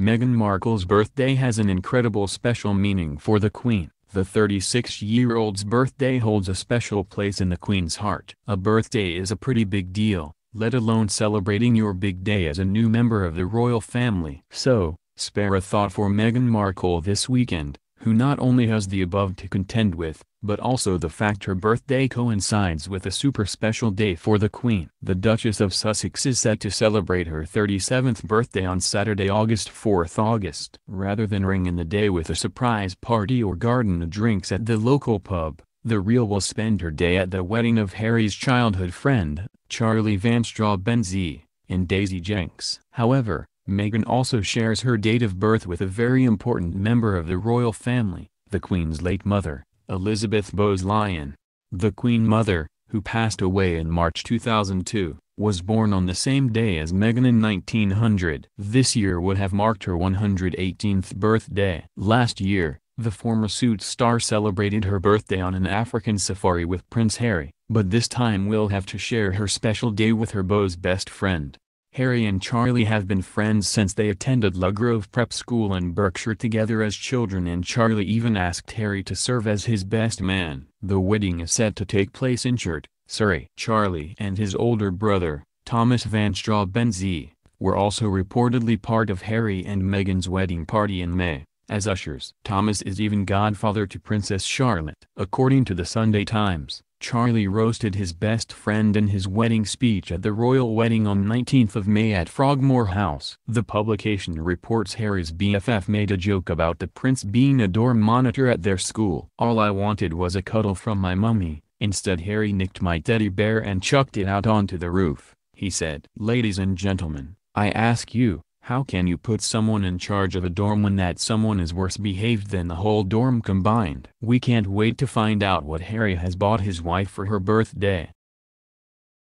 Meghan Markle's birthday has an incredible special meaning for the Queen. The 36-year-old's birthday holds a special place in the Queen's heart. A birthday is a pretty big deal, let alone celebrating your big day as a new member of the royal family. So, spare a thought for Meghan Markle this weekend, who not only has the above to contend with, but also the fact her birthday coincides with a super special day for the Queen. The Duchess of Sussex is set to celebrate her 37th birthday on Saturday August 4 August. Rather than ring in the day with a surprise party or garden drinks at the local pub, the real will spend her day at the wedding of Harry's childhood friend, Charlie Van Straubenzee, in Daisy Jenks. However, Meghan also shares her date of birth with a very important member of the royal family, the Queen's late mother, Elizabeth Bowes-Lyon. The Queen Mother, who passed away in March 2002, was born on the same day as Meghan in 1900. This year would have marked her 118th birthday. Last year, the former Suits star celebrated her birthday on an African safari with Prince Harry, but this time will have to share her special day with her beau's best friend. Harry and Charlie have been friends since they attended Grove Prep School in Berkshire together as children and Charlie even asked Harry to serve as his best man. The wedding is set to take place in Chert, Surrey. Charlie and his older brother, Thomas Van Straubenzee, were also reportedly part of Harry and Meghan's wedding party in May, as ushers. Thomas is even godfather to Princess Charlotte. According to the Sunday Times, Charlie roasted his best friend in his wedding speech at the royal wedding on 19 May at Frogmore House. The publication reports Harry's BFF made a joke about the prince being a dorm monitor at their school. All I wanted was a cuddle from my mummy, instead Harry nicked my teddy bear and chucked it out onto the roof, he said. Ladies and gentlemen, I ask you, how can you put someone in charge of a dorm when that someone is worse behaved than the whole dorm combined? We can't wait to find out what Harry has bought his wife for her birthday.